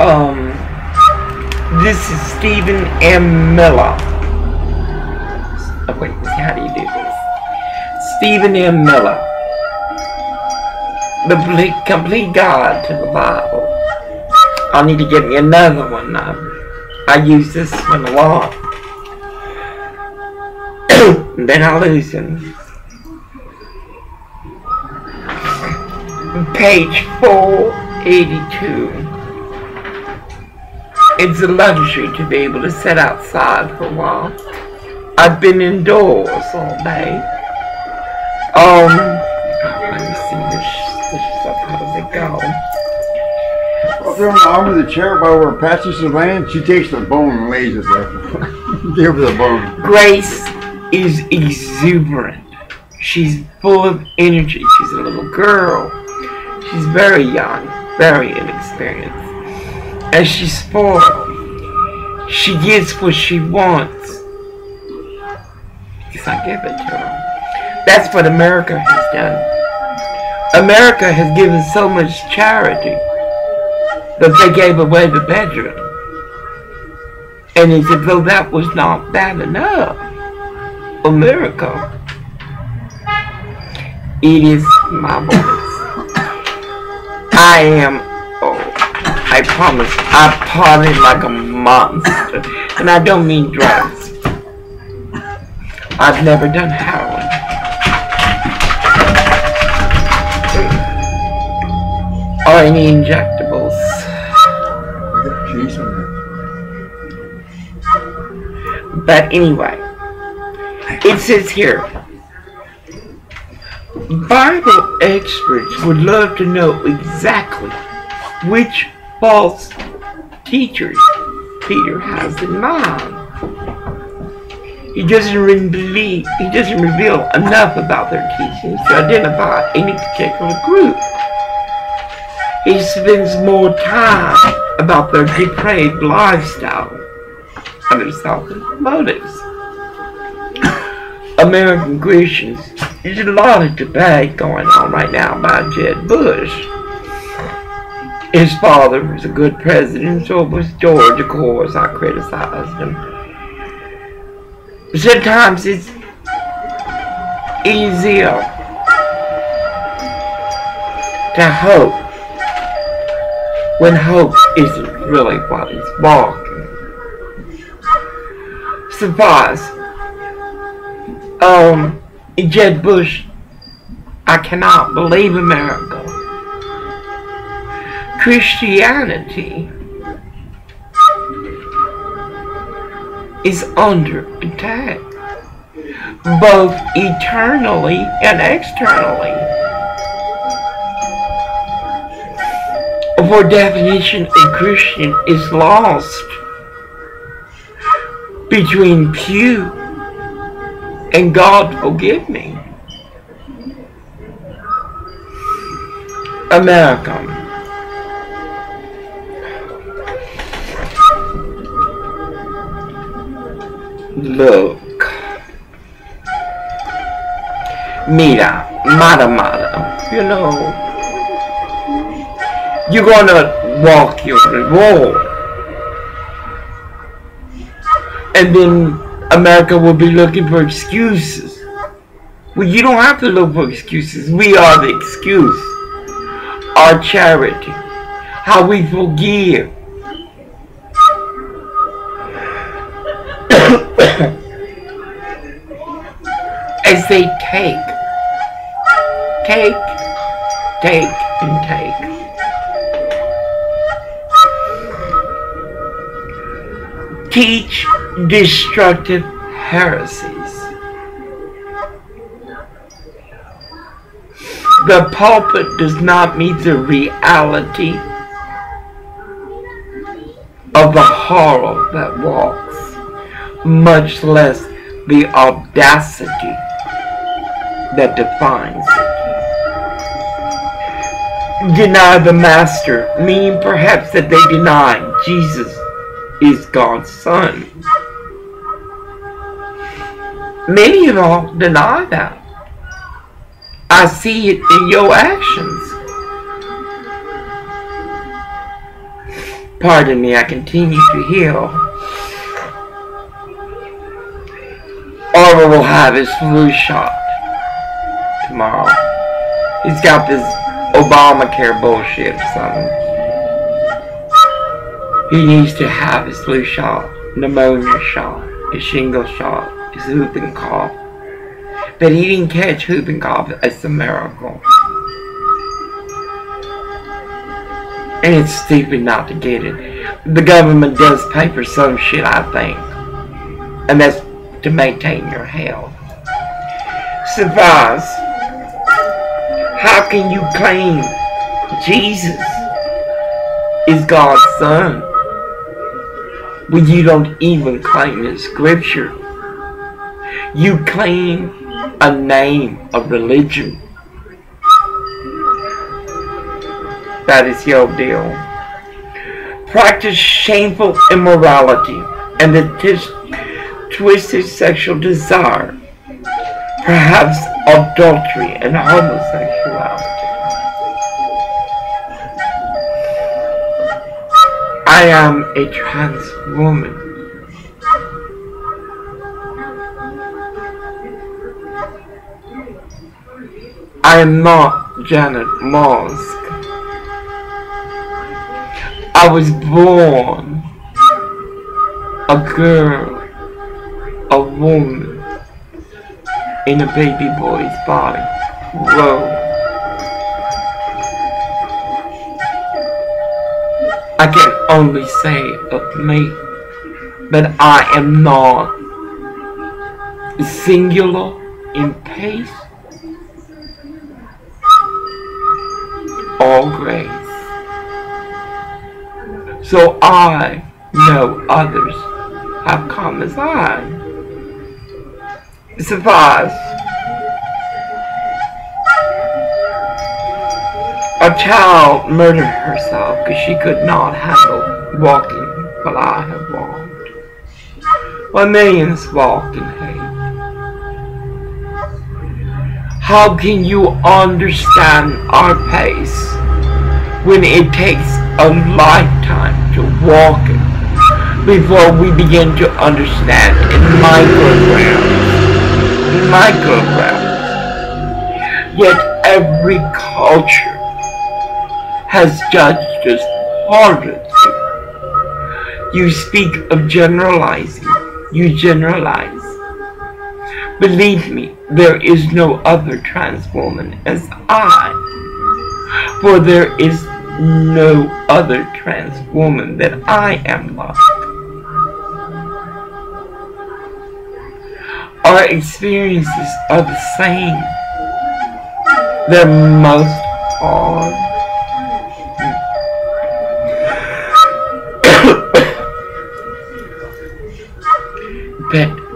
Um, this is Stephen M. Miller. Oh, wait, how do you do this? Stephen M. Miller. The complete, complete guide to the Bible. I need to get me another one. I, I use this one a lot. Then I lose him. Page 482. It's a luxury to be able to sit outside for a while. I've been indoors all day. Um, let me see this, this stuff. How does it go? On the arm of the chair by where Patsy laying, she takes the bone and lays it there. Give her the bone. Grace is exuberant. She's full of energy. She's a little girl. She's very young, very inexperienced. And she's spoiled. She gets what she wants. Because I give it to her. That's what America has done. America has given so much charity that they gave away the bedroom. And as if though that was not bad enough, America, it is my voice. I am, oh, I promise, I party like a monster. And I don't mean drugs. I've never done heroin. Or any injectables. I got cheese on there. But anyway, it says here, Bible experts would love to know exactly which false teachers Peter has in mind. He doesn't believe, he doesn't reveal enough about their teachings to identify any particular group. He spends more time about their depraved lifestyle and their selfish motives. American Christians, there's a lot of debate going on right now about Jeb Bush. His father was a good president, so it was George, of course. I criticized him. Sometimes it's easier to hope when hope isn't really what is walking. Suffice. Um, Jeb Bush, I cannot believe America. Christianity is under attack, both eternally and externally. For definition a Christian is lost between Pew and God forgive me. America. Look. Mira, mara mara. You know, you're gonna walk your reward. And then America will be looking for excuses. Well, you don't have to look for excuses. We are the excuse. Our charity. How we forgive. As they take. Take, take, and take. Teach destructive heresies. The pulpit does not meet the reality of the horror that walks, much less the audacity that defines it. Deny the master, meaning perhaps that they deny Jesus is God's son. Many of y'all deny that. I see it in your actions. Pardon me, I continue to heal. Orville will have his flu shot tomorrow. He's got this Obamacare bullshit or something. He needs to have his flu shot, pneumonia shot, his shingle shot, his whooping cough. But he didn't catch whooping cough, it's a miracle. And it's stupid not to get it. The government does pay for some shit, I think. And that's to maintain your health. Survives. How can you claim Jesus is God's son when you don't even claim his scripture? You claim a name, a religion. That is your deal. Practice shameful immorality and the twisted sexual desire, perhaps adultery and homosexuality. I am a trans woman. I am not Janet Mock. I was born a girl, a woman in a baby boy's body. Whoa. I can only say of me, but I am not singular in pace grace. So I know others have come as I. Suffice. A child murdered herself because she could not handle walking while I have walked. While millions walk in hate. How can you understand our pace when it takes a lifetime to walk it before we begin to understand in micrograms. In micrograms. Yet every culture has judged us harder. You speak of generalizing. You generalize. Believe me, there is no other trans woman as I. For there is no other trans woman that I am like. Our experiences are the same. They're most hard. but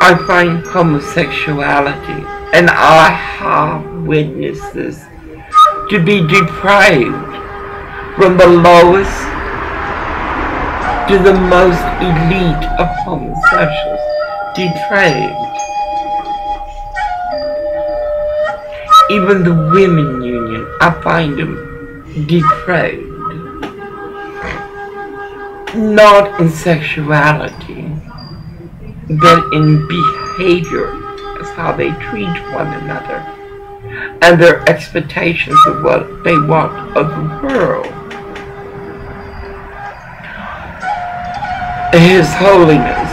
I find homosexuality, and I have witnessed this, to be depraved from the lowest to the most elite of homosexuals. Depraved. Even the women union, I find them depraved. Not in sexuality but in behavior as how they treat one another and their expectations of what they want of the world. His Holiness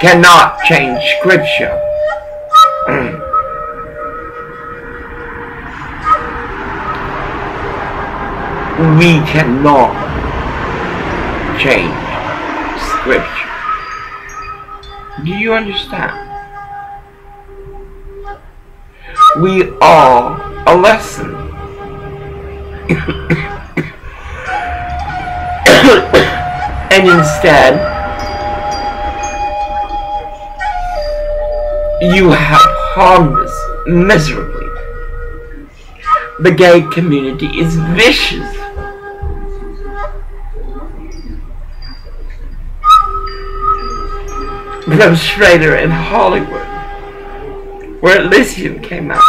cannot change Scripture. we cannot change Do you understand? We are a lesson. and instead, you have harmed us miserably. The gay community is vicious Schrader in Hollywood, where Elysium came out.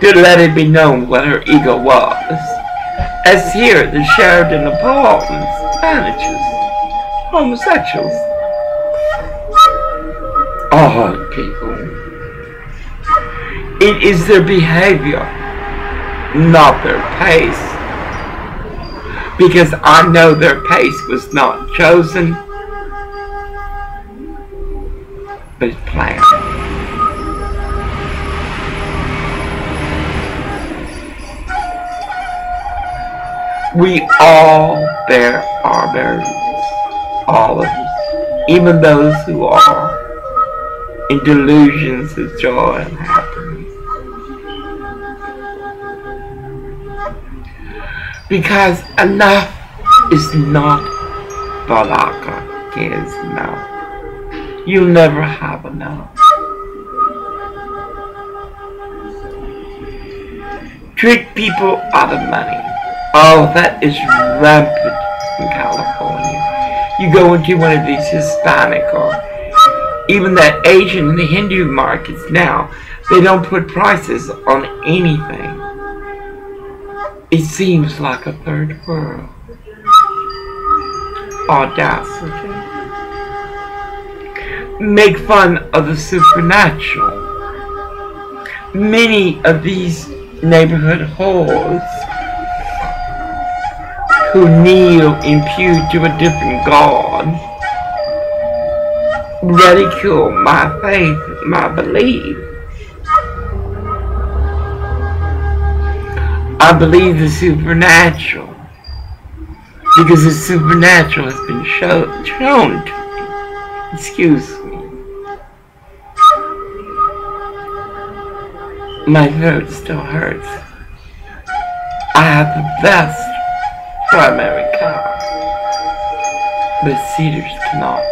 To let it be known what her ego was. As here, the Sheraton Apartments manages homosexuals. All people. It is their behavior, not their pace. Because I know their pace was not chosen, but planned. We all bear our burdens, all of us, even those who are in delusions of joy and happiness. Because enough is not Balaka is enough. You'll never have enough. Trick people out of money Oh, that is rampant in California. You go into one of these Hispanic or even that Asian and the Hindu markets now, they don't put prices on anything. It seems like a third world. Audacity. Make fun of the supernatural. Many of these neighborhood whores who kneel in pew to a different God, ridicule my faith, my belief. I believe the supernatural because the supernatural has been show, shown to me. Excuse me. My throat still hurts. I have the best primary car, but cedars cannot.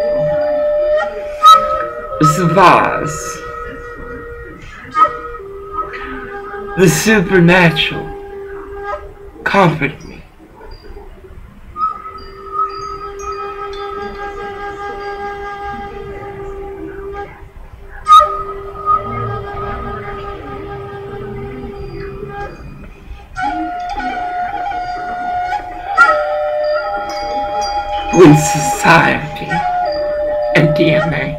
Survives the supernatural comfort me. when society and DNA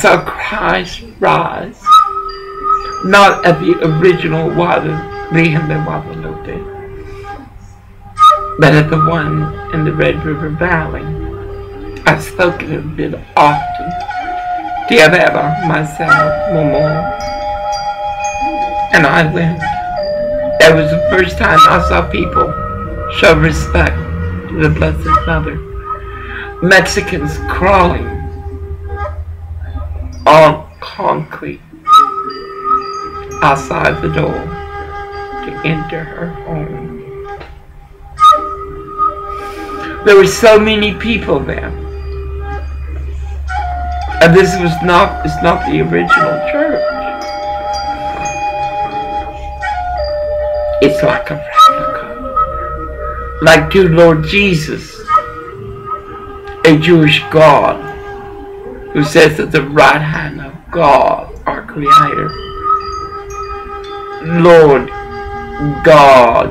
saw Christ rise, not at the original Virgen de Guadalupe, but at the one in the Red River Valley. I've spoken of it often. Tiavera, myself, Momo, and I went. That was the first time I saw people show respect to the Blessed Mother. Mexicans crawling on concrete outside the door to enter her home. There were so many people there. And this was not, it's not the original church. It's like a replica. Like to Lord Jesus, a Jewish God who says that the right hand of God, our Creator, Lord God,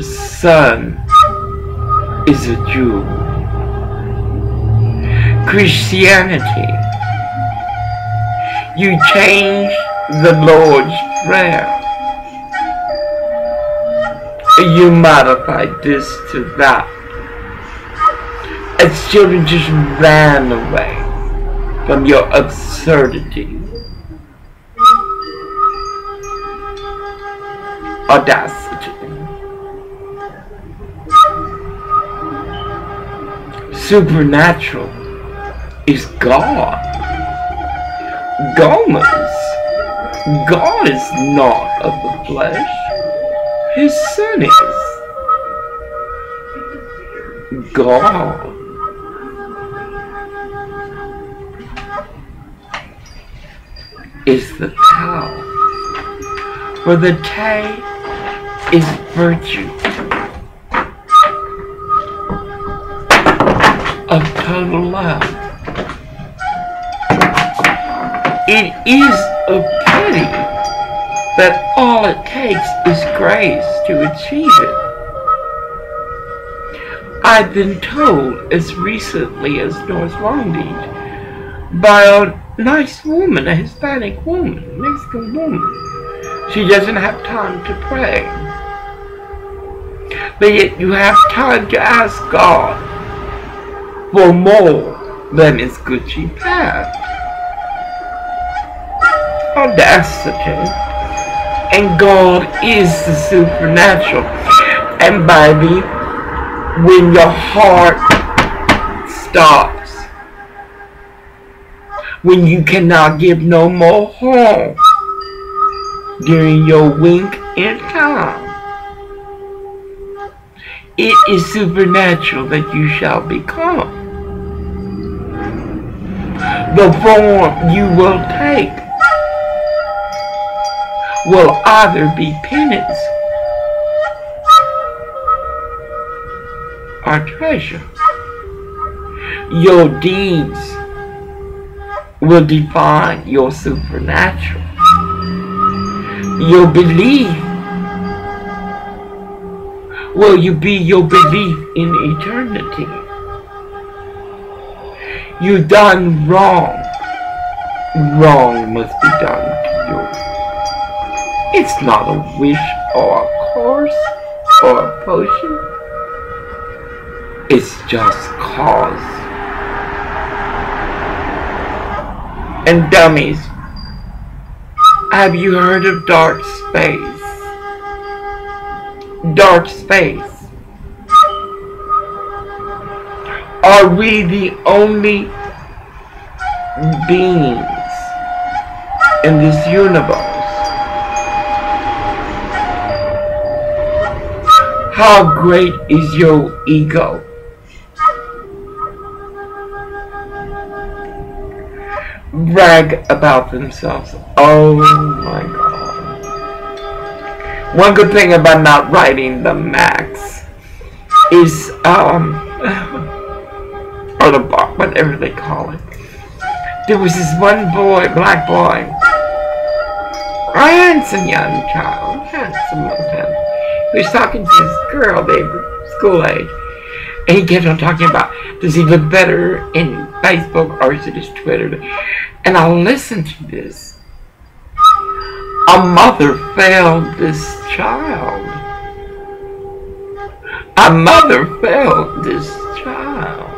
Son, is a Jew. Christianity, you change the Lord's Prayer you modified this to that. As children just ran away from your absurdity. Audacity. Supernatural is God. Gomez. God is not of the flesh his son is. God. Is the power For the Tay is virtue of total love. It is a pity that all it takes is grace to achieve it. I've been told as recently as North Long Beach by a nice woman, a Hispanic woman, a Mexican woman. She doesn't have time to pray. But yet you have time to ask God for more than is Gucci path. Audacity. And God is the supernatural. And baby, when your heart stops, when you cannot give no more harm during your wink in time, it is supernatural that you shall become. The form you will take will either be penance or treasure. Your deeds will define your supernatural. Your belief will you be your belief in eternity. You done wrong. Wrong must be done to you. It's not a wish or a course or a potion. It's just cause. And dummies, have you heard of dark space? Dark space. Are we the only beings in this universe? How great is your ego? Brag about themselves. Oh my god. One good thing about not writing the max is, um, or the bar, whatever they call it. There was this one boy, black boy, a handsome young child, handsome little man. He was talking to this girl, they were school age, and he kept on talking about, does he look better in Facebook or is it his Twitter? And I listened to this. A mother failed this child. A mother failed this child.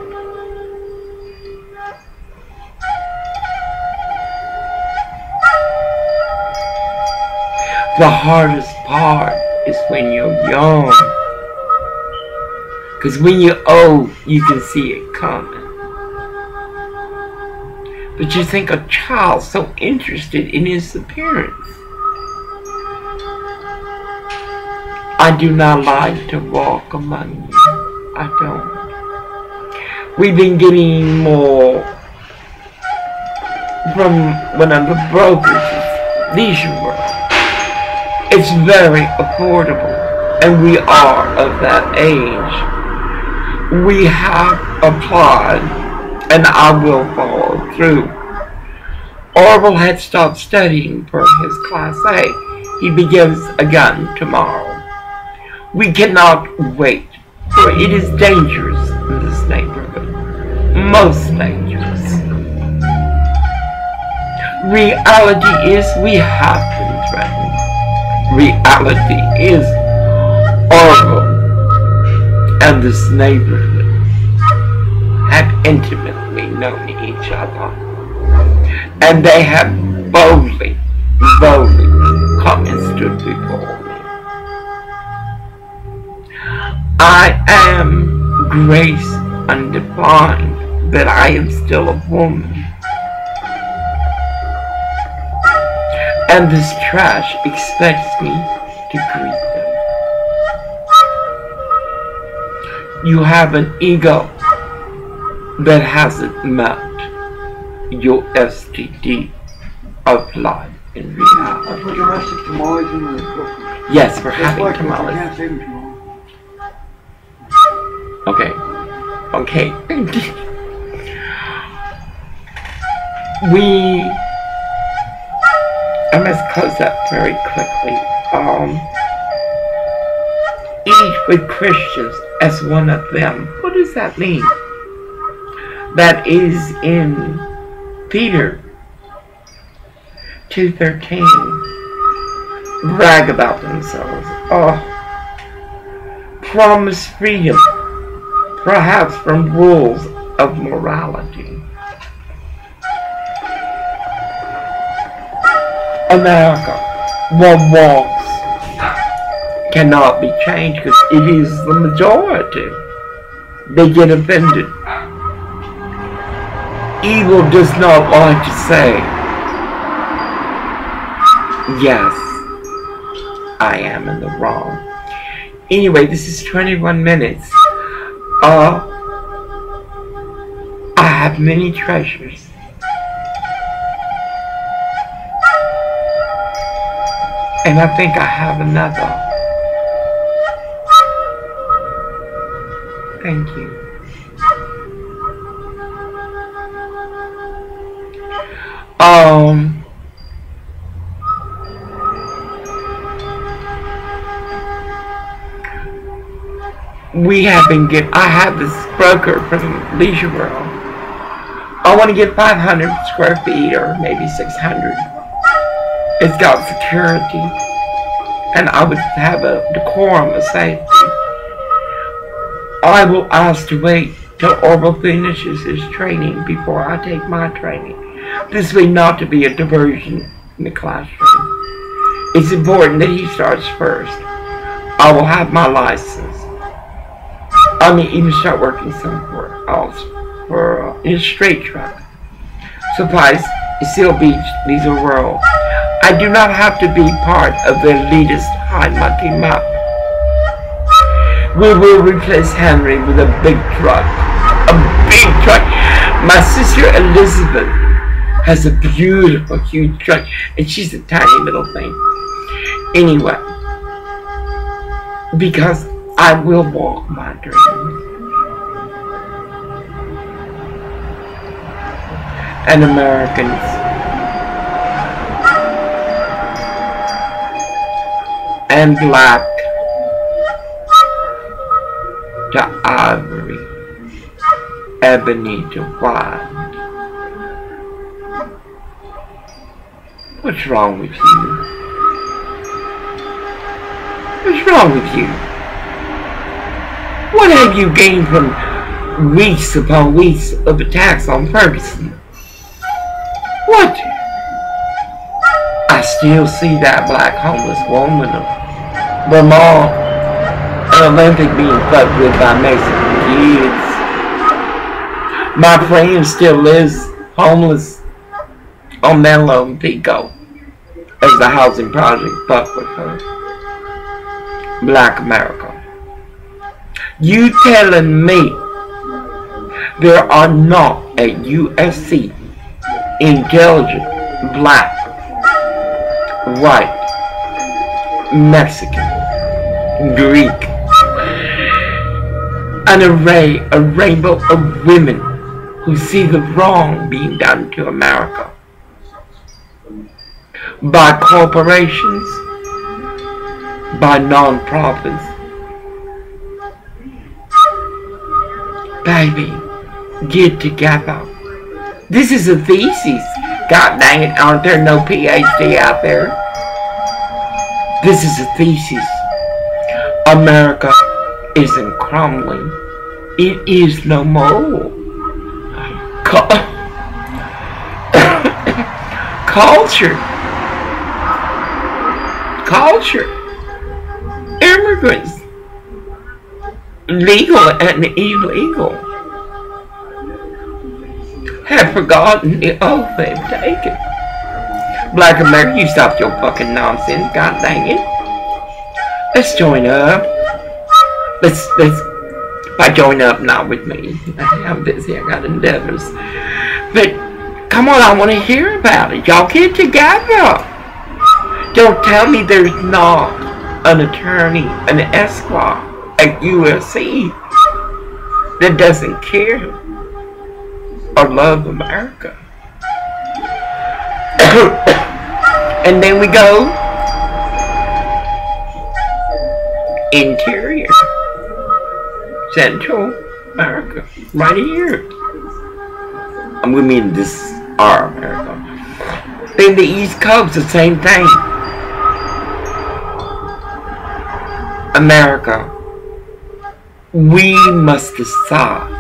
The hardest part is when you're young. Because when you're old, you can see it coming. But you think a child so interested in his appearance. I do not like to walk among you. I don't. We've been getting more from one of the brokers, Leisure World. It's very affordable, and we are of that age. We have applied, and I will follow through. Orville had stopped studying for his Class A. He begins again tomorrow. We cannot wait, for it is dangerous in this neighborhood. Most dangerous. Reality is we have been threatened. Reality is Orville and this neighborhood have intimately known each other. And they have boldly, boldly come and stood before me. I am grace undefined, but I am still a woman. And this trash expects me to greet them. You have an ego that hasn't met your STD of life. in rehab. I put the rest of tamales in the cook. Yes, we're That's having tamales. can't save them too. Okay. Okay. we. I must close up very quickly. Um. Eat with Christians as one of them. What does that mean? That is in Peter 2.13. Brag about themselves. Oh. Promise freedom perhaps from rules of morality. America, what walks cannot be changed because it is the majority. They get offended. Evil does not like to say, yes, I am in the wrong. Anyway, this is 21 minutes. Uh, I have many treasures. And I think I have another. Thank you. Um, we have been get. I have this broker from Leisure World. I want to get 500 square feet or maybe 600. It's got security, and I would have a decorum of safety. I will ask to wait till Orville finishes his training before I take my training. This way not to be a diversion in the classroom. It's important that he starts first. I will have my license. I may even start working somewhere else for uh, in a straight truck. Supplies Seal Beach, Leisure World. I do not have to be part of the elitist high monkey map. We will replace Henry with a big truck. A big truck. My sister Elizabeth has a beautiful, huge truck, and she's a tiny little thing. Anyway, because I will walk my dream. And Americans. And black to ivory, ebony to white. What's wrong with you? What's wrong with you? What have you gained from weeks upon weeks of attacks on Ferguson? What? I still see that black homeless woman of and Olympic being fucked with by Mexican kids. My friend still lives homeless on Menlo and Pico as the housing project fucked with her. Black America. You telling me there are not at USC intelligent black, white, Mexican, Greek, an array, a rainbow of women who see the wrong being done to America by corporations, by non-profits. Baby, get together. This is a thesis. God dang it, aren't there no PhD out there? This is a thesis. America isn't crumbling. It is no more. Cu- culture. Culture. Immigrants. Legal and illegal. Have forgotten the oath they've taken. Black America, you stop your fucking nonsense, god dang it. Let's join up. Let's, let's, by join up, not with me. I'm busy, I got endeavors. But, come on, I want to hear about it. Y'all get together. Don't tell me there's not an attorney, an esquire at USC that doesn't care or love America. and then we go interior, Central America, right here. I'm mean this our America. Then the East Coast, the same thing. America, we must decide.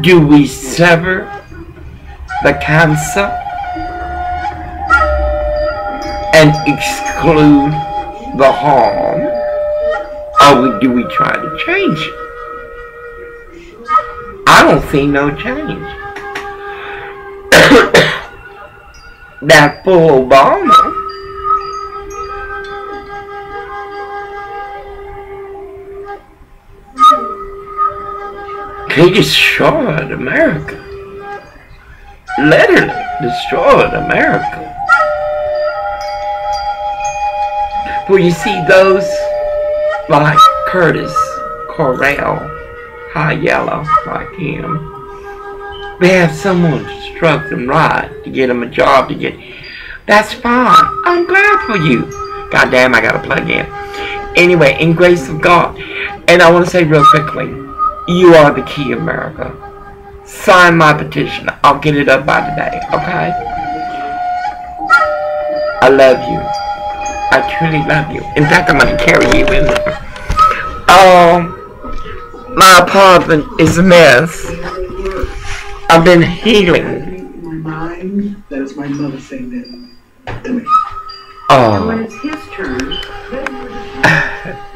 Do we sever the cancer and exclude the harm, or do we try to change it? I don't see no change. that for Obama he destroyed America. Literally destroyed America. Well, you see those like Curtis Corral, High Yellow, like him. They have someone to them right, to get them a job, to get... That's fine. I'm glad for you. God damn, I gotta plug in. Anyway, in grace of God. And I want to say real quickly, you are the key, America. Sign my petition. I'll get it up by today, okay? I love you. I truly love you. In fact, I'm going to carry you in there. Um, my apartment is a mess. I've been healing. My mind, that is my mother saying that to me. And when Oh, it's his turn,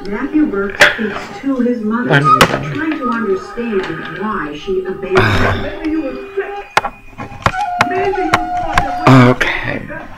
Matthew Burke speaks to his mother, trying to understand why she abandoned him. Maybe you were sick. Maybe you thought that we okay.